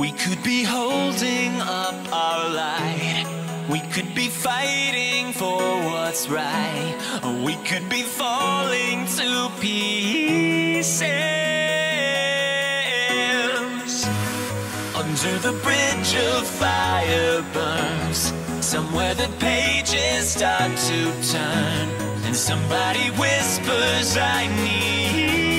We could be holding up our light. We could be fighting for what's right. We could be falling to pieces. Under the bridge of fire burns. Somewhere the pages start to turn. And somebody whispers, I need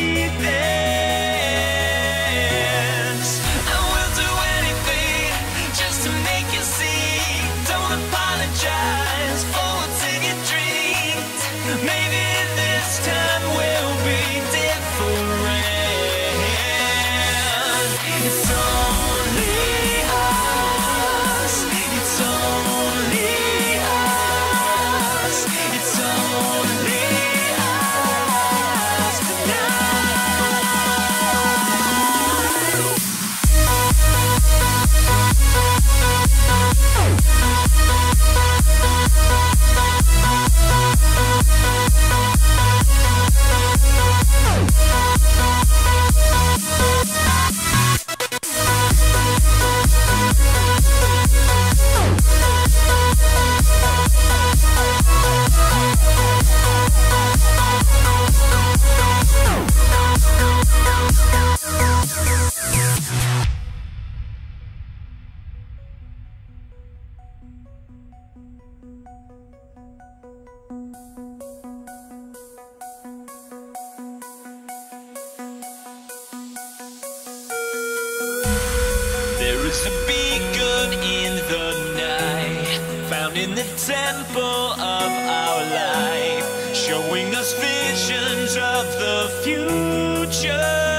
There is a beacon in the night, found in the temple of our life, showing us visions of the future.